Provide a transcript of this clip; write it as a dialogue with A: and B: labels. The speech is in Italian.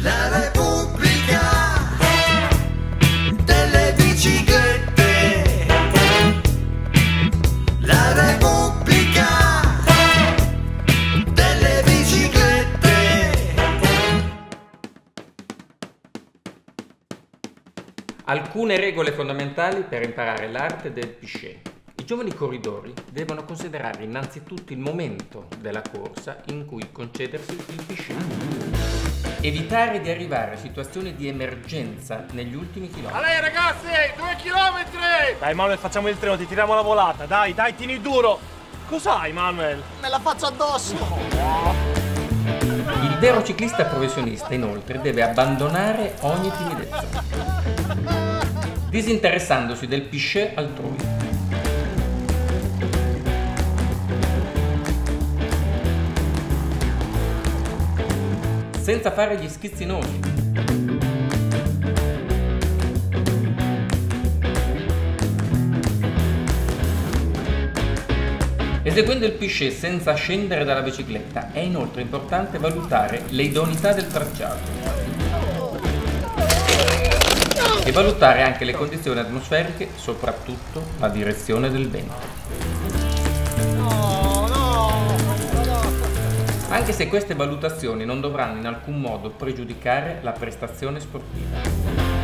A: La Repubblica delle biciclette. La Repubblica delle biciclette.
B: Alcune regole fondamentali per imparare l'arte del piché. I giovani corridori devono considerare innanzitutto il momento della corsa in cui concedersi il piché. Evitare di arrivare a situazioni di emergenza negli ultimi chilometri.
C: A lei ragazzi, due chilometri!
D: Dai Manuel, facciamo il treno, ti tiriamo la volata. Dai, dai, tieni duro. Cos'hai Manuel?
C: Me la faccio addosso!
B: Il vero ciclista professionista inoltre deve abbandonare ogni timidezza, disinteressandosi del piché altrui. Senza fare gli schizzinosi. Eseguendo il piché senza scendere dalla bicicletta è inoltre importante valutare le idoneità del tracciato e valutare anche le condizioni atmosferiche, soprattutto la direzione del vento. Anche se queste valutazioni non dovranno in alcun modo pregiudicare la prestazione sportiva.